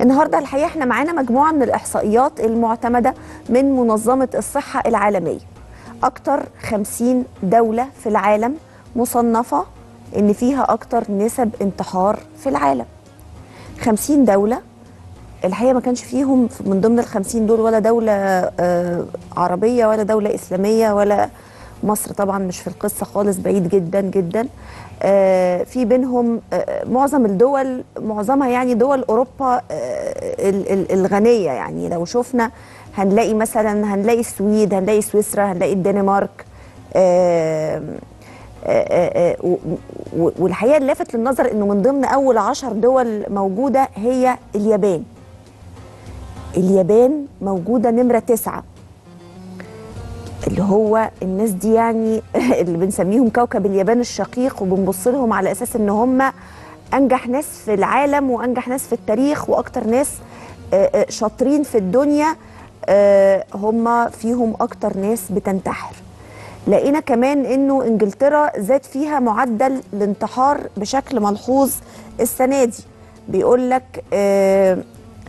النهارده الحقيقة إحنا معانا مجموعة من الإحصائيات المعتمدة من منظمة الصحة العالمية. أكتر 50 دولة في العالم مصنفة إن فيها أكتر نسب انتحار في العالم. 50 دولة الحقيقة ما كانش فيهم من ضمن ال 50 دول ولا دولة آه، عربية ولا دولة إسلامية ولا مصر طبعا مش في القصة خالص بعيد جدا جدا. آه، في بينهم آه، معظم الدول معظمها يعني دول أوروبا آه، ال- ال- الغنية يعني. لو شفنا هنلاقي مثلا هنلاقي السويد هنلاقي سويسرا هنلاقي الدنمارك. والحقيقة اللافت للنظر إنه من ضمن أول عشر دول موجودة هي اليابان. اليابان موجودة نمرة تسعة. اللي هو الناس دي يعني اللي بنسميهم كوكب اليابان الشقيق وبنبص لهم على أساس إن هم أنجح ناس في العالم وأنجح ناس في التاريخ وأكتر ناس آه، آه، شاطرين في الدنيا آه، هم فيهم أكتر ناس بتنتحر. لقينا كمان إنه إنجلترا زاد فيها معدل الانتحار بشكل ملحوظ السنة دي. بيقول لك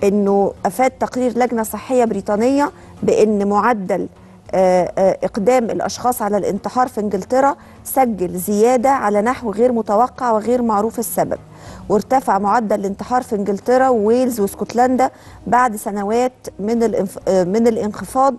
إنه أفاد تقرير لجنة صحية بريطانية بإن معدل آه، آه، إقدام الأشخاص على الانتحار في إنجلترا سجل زيادة على نحو غير متوقع وغير معروف السبب. وارتفع معدل الانتحار في إنجلترا وويلز واسكتلندا بعد سنوات من الانف... آه، من الانخفاض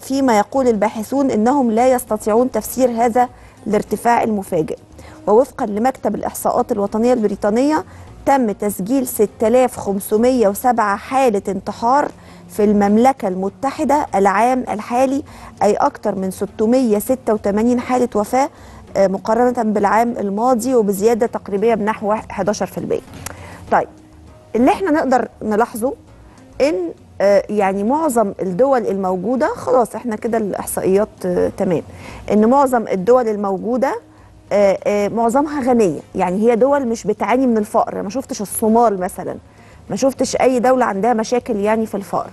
فيما يقول الباحثون إنهم لا يستطيعون تفسير هذا الارتفاع المفاجئ. ووفقا لمكتب الإحصاءات الوطنية البريطانية تم تسجيل 6507 حالة انتحار في المملكة المتحدة العام الحالي أي أكثر من 686 حالة وفاة آه، مقارنة بالعام الماضي وبزيادة تقريبية بنحو 11% طيب اللي إحنا نقدر نلاحظه إن آه، يعني معظم الدول الموجودة خلاص إحنا كده الإحصائيات آه، تمام. إن معظم الدول الموجودة آه، معظمها غنية. يعني هي دول مش بتعاني من الفقر. ما شفتش الصومال مثلا. ما شفتش أي دولة عندها مشاكل يعني في الفقر.